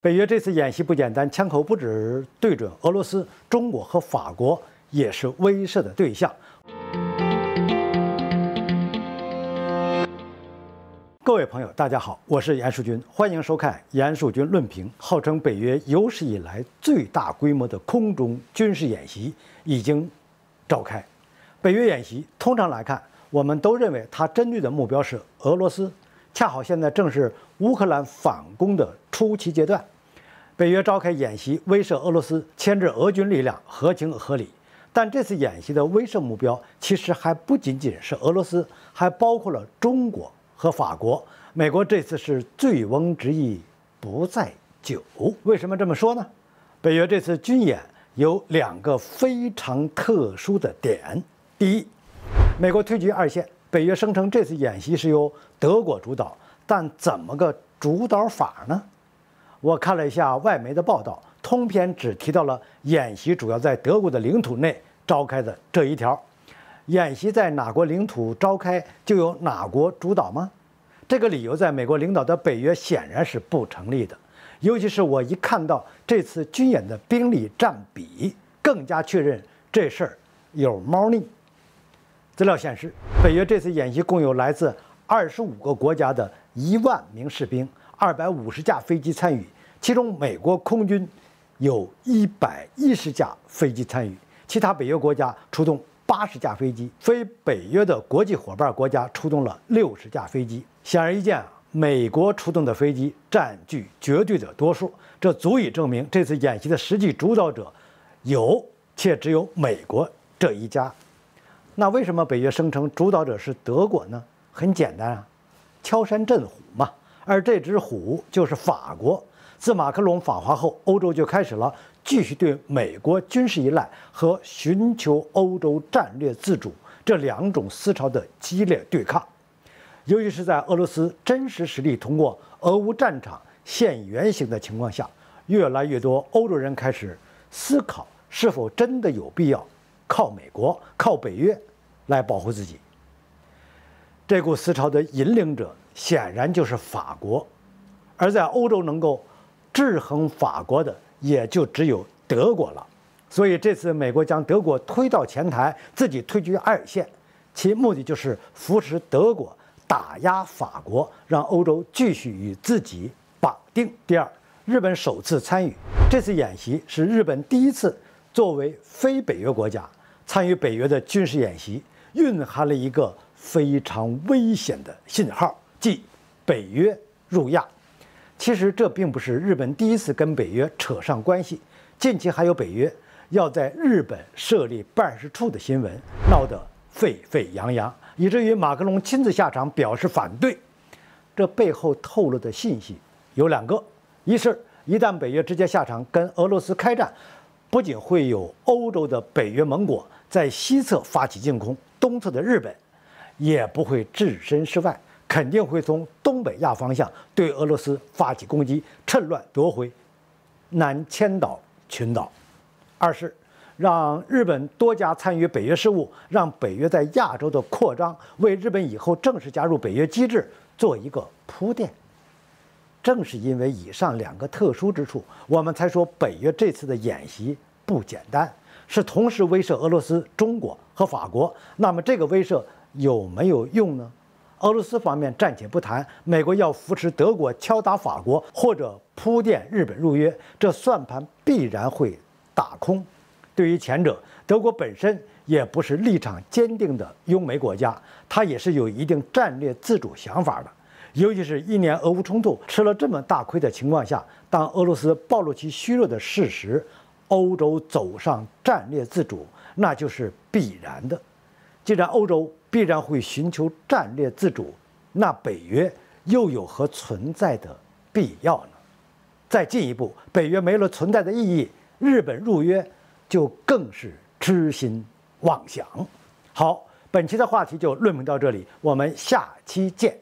北约这次演习不简单，枪口不止对准俄罗斯，中国和法国也是威慑的对象。各位朋友，大家好，我是严树军，欢迎收看严树军论评。号称北约有史以来最大规模的空中军事演习已经召开。北约演习通常来看，我们都认为它针对的目标是俄罗斯。恰好现在正是乌克兰反攻的初期阶段，北约召开演习威慑俄罗斯，牵制俄军力量，合情合理。但这次演习的威慑目标其实还不仅仅是俄罗斯，还包括了中国和法国。美国这次是醉翁之意不在酒。为什么这么说呢？北约这次军演有两个非常特殊的点。第一，美国退居二线。北约声称这次演习是由德国主导，但怎么个主导法呢？我看了一下外媒的报道，通篇只提到了演习主要在德国的领土内召开的这一条。演习在哪国领土召开，就由哪国主导吗？这个理由在美国领导的北约显然是不成立的。尤其是我一看到这次军演的兵力占比，更加确认这事儿有猫腻。资料显示，北约这次演习共有来自二十五个国家的一万名士兵，二百五十架飞机参与，其中美国空军有一百一十架飞机参与，其他北约国家出动八十架飞机，非北约的国际伙伴国家出动了六十架飞机。显而易见啊，美国出动的飞机占据绝对的多数，这足以证明这次演习的实际主导者有且只有美国这一家。那为什么北约声称主导者是德国呢？很简单啊，敲山震虎嘛。而这只虎就是法国。自马克龙访华后，欧洲就开始了继续对美国军事依赖和寻求欧洲战略自主这两种思潮的激烈对抗。尤其是在俄罗斯真实实力通过俄乌战场现原形的情况下，越来越多欧洲人开始思考是否真的有必要靠美国、靠北约。来保护自己。这股思潮的引领者显然就是法国，而在欧洲能够制衡法国的也就只有德国了。所以这次美国将德国推到前台，自己退居二线，其目的就是扶持德国打压法国，让欧洲继续与自己绑定。第二，日本首次参与这次演习，是日本第一次作为非北约国家参与北约的军事演习。蕴含了一个非常危险的信号，即北约入亚。其实这并不是日本第一次跟北约扯上关系，近期还有北约要在日本设立办事处的新闻，闹得沸沸扬扬，以至于马克龙亲自下场表示反对。这背后透露的信息有两个：一是，一旦北约直接下场跟俄罗斯开战，不仅会有欧洲的北约盟国在西侧发起进攻。东侧的日本也不会置身事外，肯定会从东北亚方向对俄罗斯发起攻击，趁乱夺回南千岛群岛。二是让日本多加参与北约事务，让北约在亚洲的扩张为日本以后正式加入北约机制做一个铺垫。正是因为以上两个特殊之处，我们才说北约这次的演习不简单。是同时威慑俄罗斯、中国和法国，那么这个威慑有没有用呢？俄罗斯方面暂且不谈，美国要扶持德国敲打法国，或者铺垫日本入约，这算盘必然会打空。对于前者，德国本身也不是立场坚定的拥美国家，它也是有一定战略自主想法的。尤其是一年俄乌冲突吃了这么大亏的情况下，当俄罗斯暴露其虚弱的事实。欧洲走上战略自主，那就是必然的。既然欧洲必然会寻求战略自主，那北约又有何存在的必要呢？再进一步，北约没了存在的意义，日本入约就更是痴心妄想。好，本期的话题就论评到这里，我们下期见。